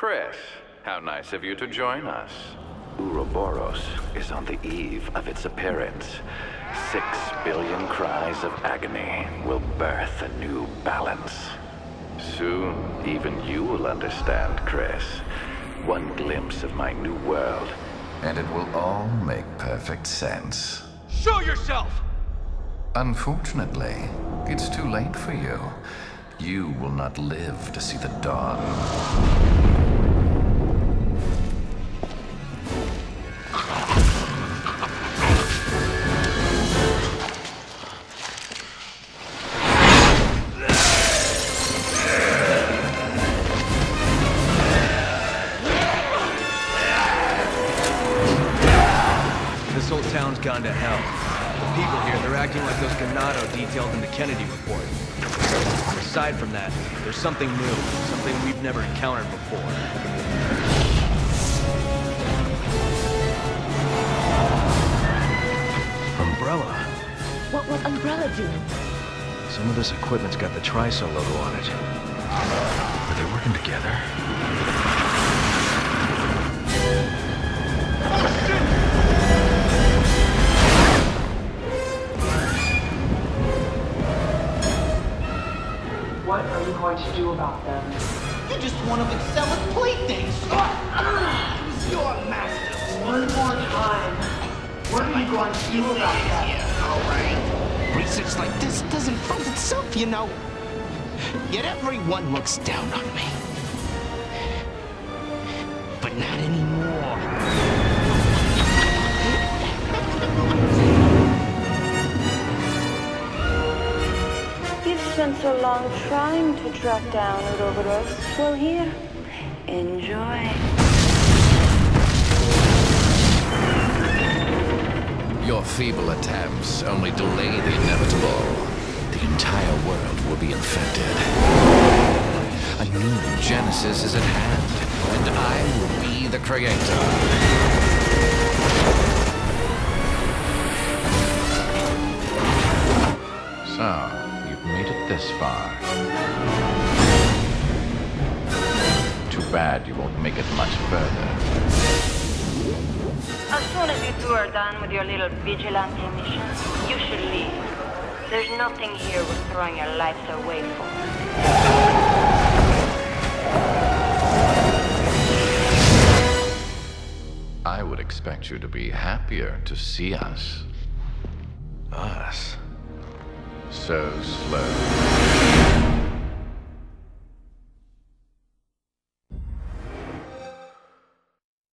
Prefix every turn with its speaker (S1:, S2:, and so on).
S1: Chris, how nice of you to join us.
S2: Ouroboros is on the eve of its appearance. Six billion cries of agony will birth a new balance. Soon, even you will understand, Chris. One glimpse of my new world, and it will all make perfect sense.
S3: Show yourself!
S2: Unfortunately, it's too late for you. You will not live to see the dawn.
S3: This whole town's gone to hell. The people here, they're acting like those Ganado detailed in the Kennedy report. Aside from that, there's something new, something we've never encountered before. Umbrella.
S4: What was Umbrella doing?
S3: Some of this equipment's got the Tricell logo on it. Are they working together?
S5: What are you going to do about them?
S6: You're just one of Excella's playthings. Who's your master?
S5: One more time. What are you going to do about that?
S6: Yeah, all right. Research like this doesn't fund itself, you know. Yet everyone looks down on me. But not anymore.
S4: Spent so long trying to track down Ouroboros. Well, here, enjoy.
S2: Your feeble attempts only delay the inevitable. The entire world will be infected. A new genesis is at hand, and I will be the creator. This far. Too bad you won't make it much further.
S4: As soon as you two are done with your little vigilante mission, you should leave. There's nothing here worth throwing your lives away for.
S2: I would expect you to be happier to see us.
S3: Us.
S2: So slow.